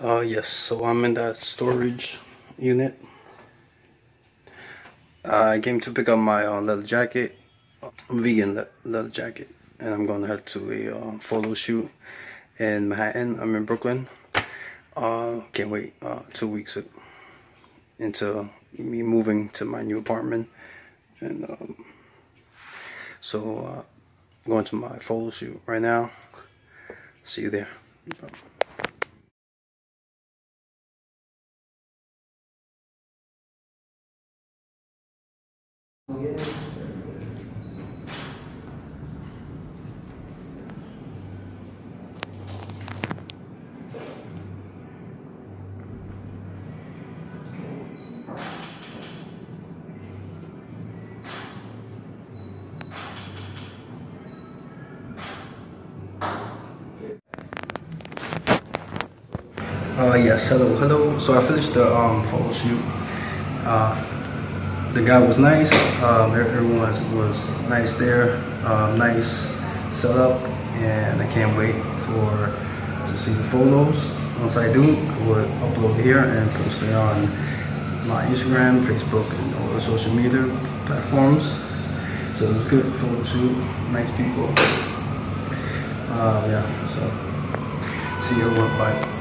Uh, yes, so I'm in that storage unit. I came to pick up my uh, leather jacket, vegan le leather jacket, and I'm going to head to a uh, photo shoot in Manhattan. I'm in Brooklyn. Uh, can't wait uh, two weeks into me moving to my new apartment. And um, so uh, I'm going to my photo shoot right now. See you there. Uh, yes, hello, hello. So I finished the um, photo shoot. Uh, the guy was nice. Um, everyone was, was nice there. Um, nice setup, and I can't wait for to see the photos. Once I do, I would upload here and post it on my Instagram, Facebook, and all the social media platforms. So it was good photo shoot, nice people. Uh, yeah, so see you. Bye.